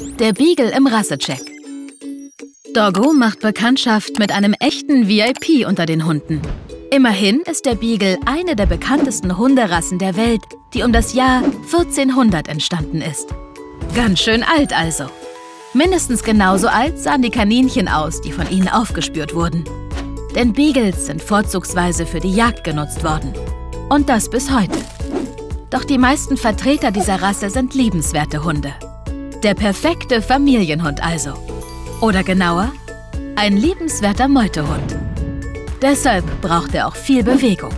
Der Beagle im Rassecheck. Doggo macht Bekanntschaft mit einem echten VIP unter den Hunden. Immerhin ist der Beagle eine der bekanntesten Hunderassen der Welt, die um das Jahr 1400 entstanden ist. Ganz schön alt also. Mindestens genauso alt sahen die Kaninchen aus, die von ihnen aufgespürt wurden. Denn Beagles sind vorzugsweise für die Jagd genutzt worden. Und das bis heute. Doch die meisten Vertreter dieser Rasse sind liebenswerte Hunde. Der perfekte Familienhund also. Oder genauer, ein liebenswerter Meutehund. Deshalb braucht er auch viel Bewegung.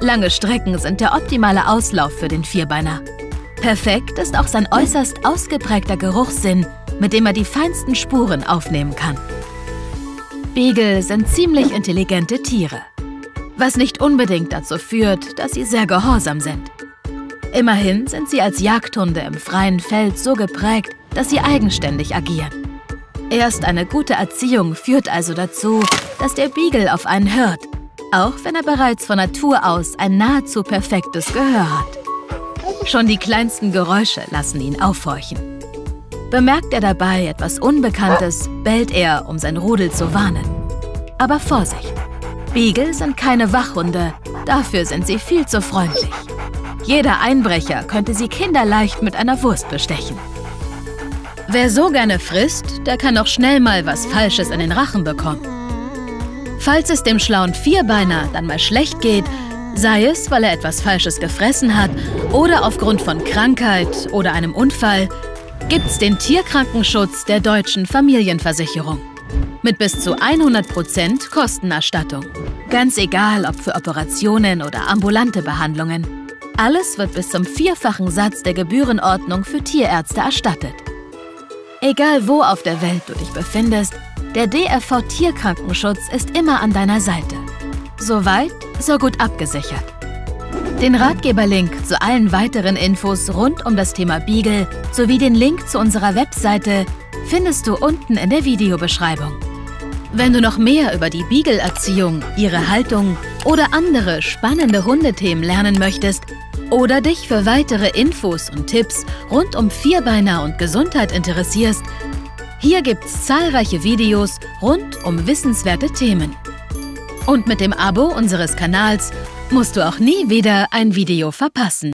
Lange Strecken sind der optimale Auslauf für den Vierbeiner. Perfekt ist auch sein äußerst ausgeprägter Geruchssinn, mit dem er die feinsten Spuren aufnehmen kann. Beagle sind ziemlich intelligente Tiere, was nicht unbedingt dazu führt, dass sie sehr gehorsam sind. Immerhin sind sie als Jagdhunde im freien Feld so geprägt, dass sie eigenständig agieren. Erst eine gute Erziehung führt also dazu, dass der Beagle auf einen hört, auch wenn er bereits von Natur aus ein nahezu perfektes Gehör hat. Schon die kleinsten Geräusche lassen ihn aufhorchen. Bemerkt er dabei etwas Unbekanntes, bellt er, um sein Rudel zu warnen. Aber Vorsicht! Beagle sind keine Wachhunde, dafür sind sie viel zu freundlich. Jeder Einbrecher könnte sie kinderleicht mit einer Wurst bestechen. Wer so gerne frisst, der kann auch schnell mal was Falsches in den Rachen bekommen. Falls es dem schlauen Vierbeiner dann mal schlecht geht, sei es, weil er etwas Falsches gefressen hat oder aufgrund von Krankheit oder einem Unfall, gibt's den Tierkrankenschutz der deutschen Familienversicherung. Mit bis zu 100% Kostenerstattung. Ganz egal, ob für Operationen oder ambulante Behandlungen. Alles wird bis zum vierfachen Satz der Gebührenordnung für Tierärzte erstattet. Egal wo auf der Welt du dich befindest, der DRV Tierkrankenschutz ist immer an deiner Seite. Soweit, so gut abgesichert. Den Ratgeberlink zu allen weiteren Infos rund um das Thema Beagle sowie den Link zu unserer Webseite findest du unten in der Videobeschreibung. Wenn du noch mehr über die Beagle-Erziehung, ihre Haltung oder andere spannende Hundethemen lernen möchtest oder dich für weitere Infos und Tipps rund um Vierbeiner und Gesundheit interessierst, hier gibt's zahlreiche Videos rund um wissenswerte Themen. Und mit dem Abo unseres Kanals musst du auch nie wieder ein Video verpassen.